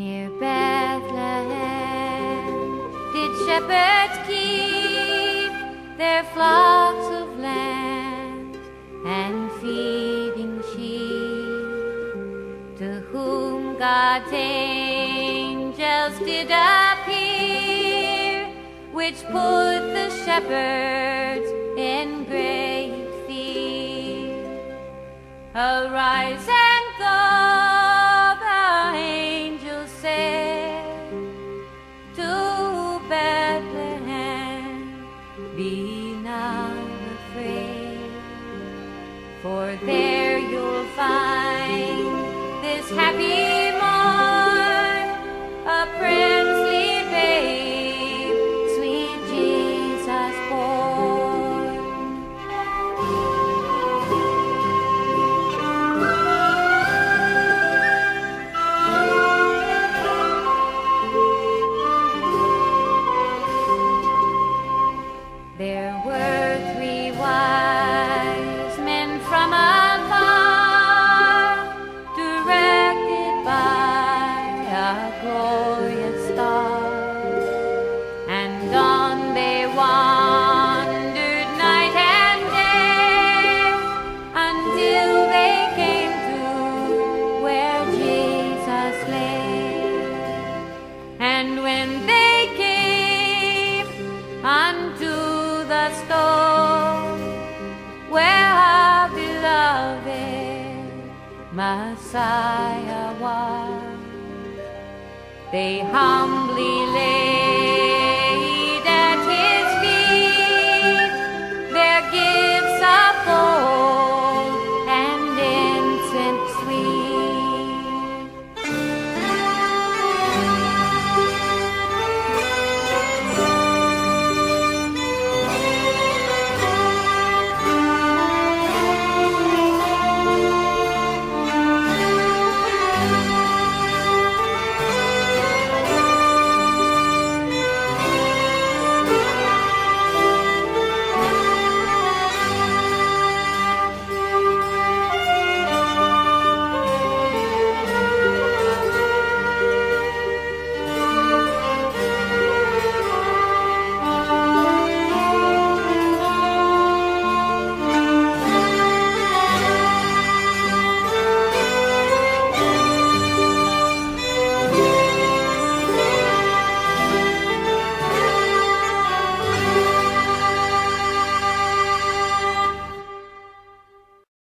Near Bethlehem did shepherds keep their flocks of lambs and feeding sheep, to whom God's angels did appear, which put the shepherds in great fear. Arise. For there you'll find this happy And when they came unto the stone where our beloved Messiah was, they humbly laid